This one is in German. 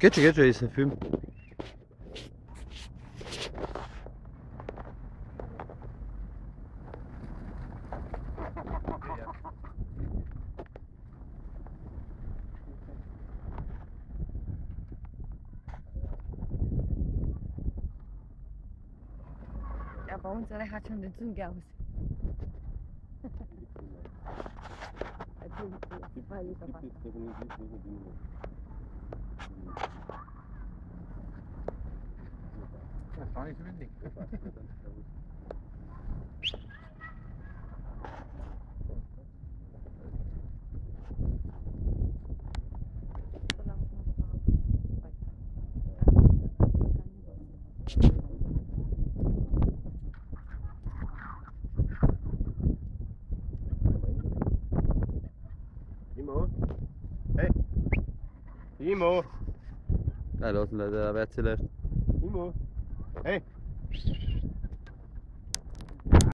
Geht schon, geht schon, ist ein Film. Ja, bei uns alle hat schon den Zunge aus. Also, die zwei Liter War nicht so windig. Timo? Hey! Timo! Nein, lassen Leute, da wird vielleicht. Timo! Hey!